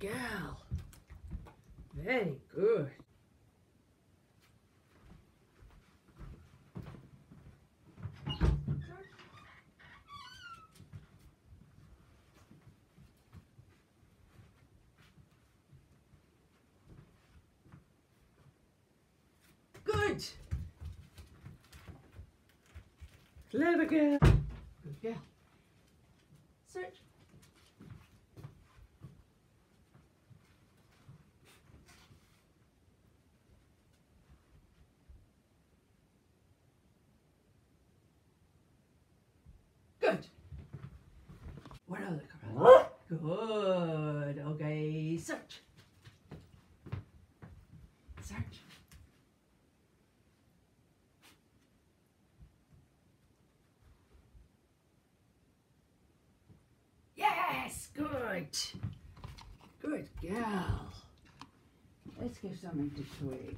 girl. Very good. Good. Clever girl. Good girl. Search. Good. Okay, search. Search. Yes, good. Good girl. Let's give something to Twig.